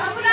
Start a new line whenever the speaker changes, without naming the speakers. Amına